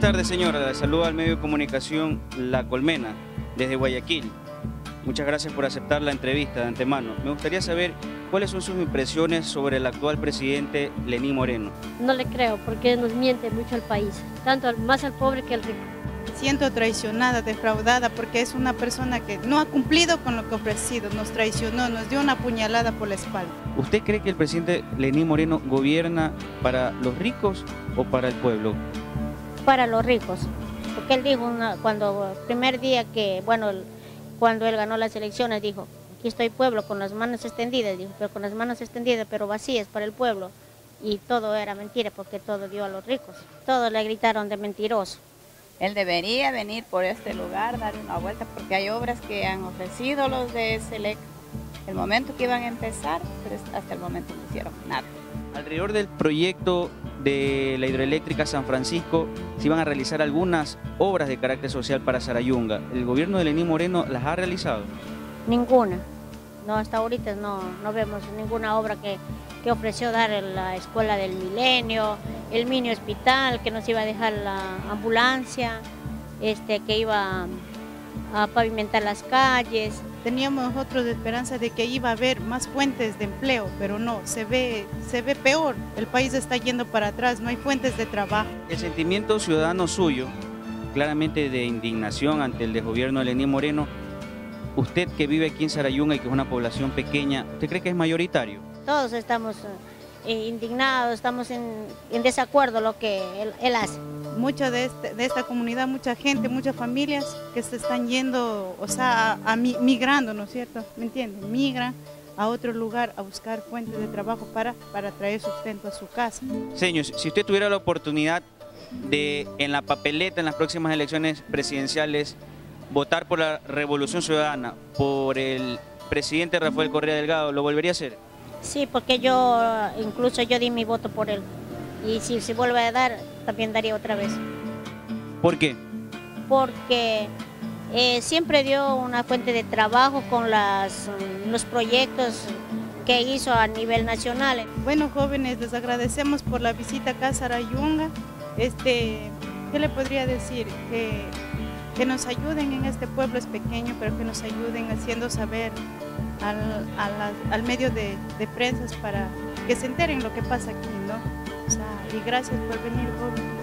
tardes, señora. Saluda al medio de comunicación La Colmena, desde Guayaquil. Muchas gracias por aceptar la entrevista de antemano. Me gustaría saber cuáles son sus impresiones sobre el actual presidente Lenín Moreno. No le creo, porque nos miente mucho al país, tanto más al pobre que al rico. Siento traicionada, defraudada, porque es una persona que no ha cumplido con lo que ha ofrecido, nos traicionó, nos dio una puñalada por la espalda. ¿Usted cree que el presidente Lenín Moreno gobierna para los ricos o para el pueblo? Para los ricos, porque él dijo cuando el primer día que, bueno, cuando él ganó las elecciones, dijo, aquí estoy pueblo con las manos extendidas, dijo, pero con las manos extendidas, pero vacías para el pueblo. Y todo era mentira porque todo dio a los ricos. Todos le gritaron de mentiroso. Él debería venir por este lugar, dar una vuelta, porque hay obras que han ofrecido los de SELEC. El momento que iban a empezar, pero hasta el momento no hicieron nada. Alrededor del proyecto de la hidroeléctrica San Francisco se iban a realizar algunas obras de carácter social para Sarayunga. ¿El gobierno de Lenín Moreno las ha realizado? Ninguna. No, hasta ahorita no, no vemos ninguna obra que, que ofreció dar en la Escuela del Milenio, el mini hospital que nos iba a dejar la ambulancia, este, que iba a pavimentar las calles. Teníamos nosotros de esperanza de que iba a haber más fuentes de empleo, pero no, se ve, se ve peor. El país está yendo para atrás, no hay fuentes de trabajo. El sentimiento ciudadano suyo, claramente de indignación ante el gobierno de Lenín Moreno, usted que vive aquí en Sarayunga y que es una población pequeña, ¿usted cree que es mayoritario? Todos estamos eh, indignados, estamos en, desacuerdo lo que él, hace. Mucha de, este, de, esta comunidad, mucha gente, muchas familias que se están yendo, o sea, a, migrando, ¿no es cierto? ¿Me entiendes? Migran a otro lugar a buscar fuentes de trabajo para, para traer sustento a su casa. Señor, si usted tuviera la oportunidad de en la papeleta en las próximas elecciones presidenciales votar por la Revolución Ciudadana, por el presidente Rafael Correa Delgado, ¿lo volvería a hacer? Sí, porque yo, incluso yo di mi voto por él. Y si se vuelve a dar, también daría otra vez. ¿Por qué? Porque eh, siempre dio una fuente de trabajo con las, los proyectos que hizo a nivel nacional. Bueno, jóvenes, les agradecemos por la visita acá a Sarayunga. Este, ¿Qué le podría decir? Que, que nos ayuden en este pueblo, es pequeño, pero que nos ayuden haciendo saber al, medio de, de, prensas para que se enteren lo que pasa aquí, ¿no? y gracias por venir.